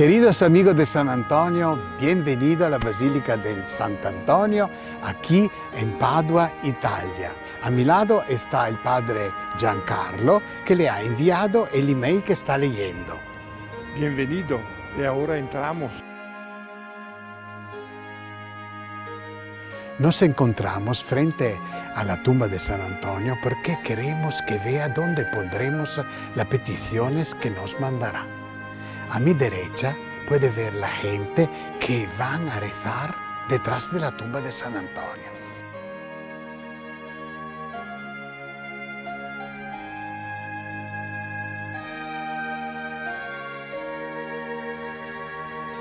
Queridos amigos de San Antonio, bienvenido a la Basílica del Sant'Antonio, aquí en Padua, Italia. A mi lado está el padre Giancarlo, que le ha enviado el email que está leyendo. Bienvenido, y ahora entramos. Nos encontramos frente a la tumba de San Antonio porque queremos que vea dónde pondremos las peticiones que nos mandará. A mi derecha puede ver la gente que van a rezar detrás de la tumba de San Antonio.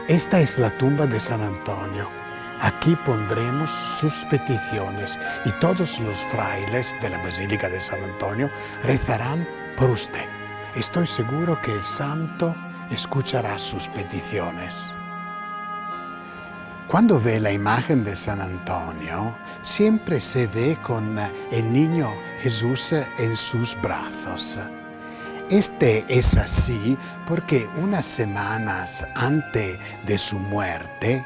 Esta es la tumba de San Antonio. Aquí pondremos sus peticiones y todos los frailes de la Basílica de San Antonio rezarán por usted. Estoy seguro que el santo escuchará sus peticiones. Cuando ve la imagen de San Antonio, siempre se ve con el niño Jesús en sus brazos. Este es así porque unas semanas antes de su muerte,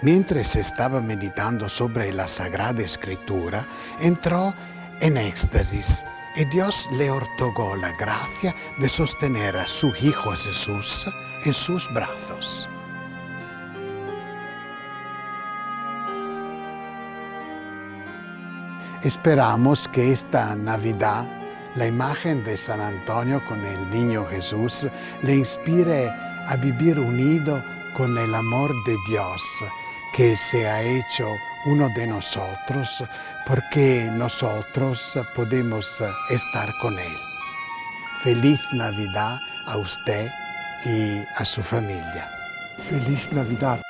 mientras estaba meditando sobre la Sagrada Escritura, entró en éxtasis y Dios le otorgó la gracia de sostener a su Hijo Jesús en sus brazos. Esperamos que esta Navidad la imagen de San Antonio con el niño Jesús le inspire a vivir unido con el amor de Dios que se ha hecho uno de nosotros porque nosotros podemos estar con Él. Feliz Navidad a usted y a su familia. Feliz Navidad.